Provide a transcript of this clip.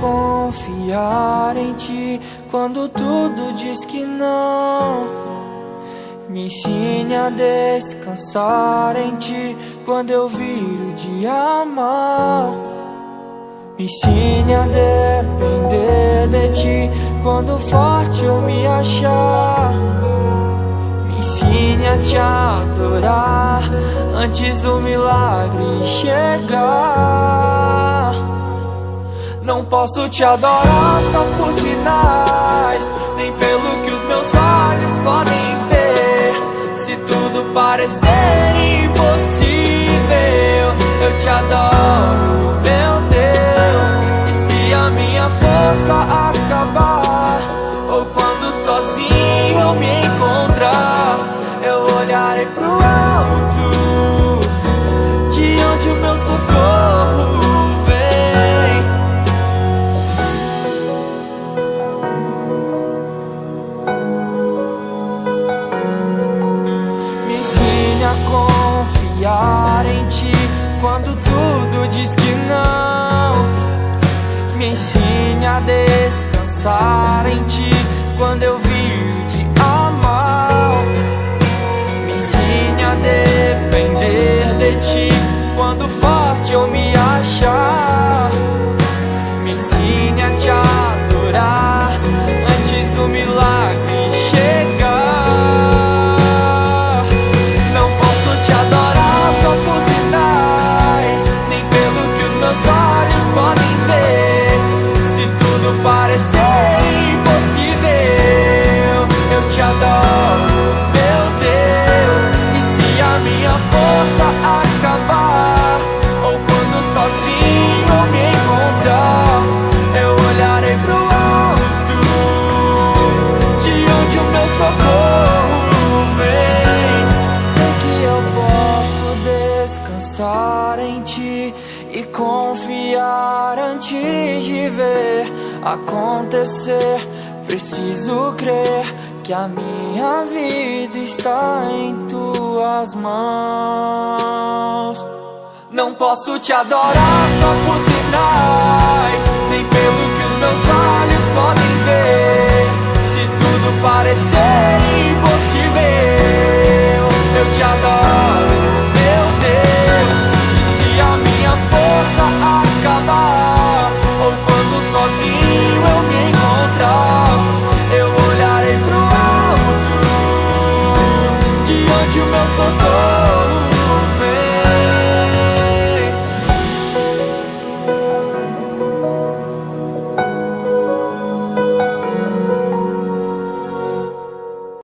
confiar em ti quando tudo diz que não. Me ensine a descansar em ti quando eu viro de amar. Me ensine a depender de ti quando forte eu me achar. Me ensine a te adorar antes do milagre chegar. Não posso te adorar só por sinais, nem pelo que os meus olhos podem ver. Se tudo parecer impossível, eu te adoro, confiar em ti quando tudo diz que não. Me ensine a descansar em ti quando eu viro de amar. Me ensine a depender de ti quando forte eu me achar. Descansar em ti e confiar antes de ver acontecer. Preciso crer que a minha vida está em tuas mãos. Não posso te adorar só por sinais, nem pelo que os meus olhos podem ver. Se tudo parecer impossível, eu te adoro, possible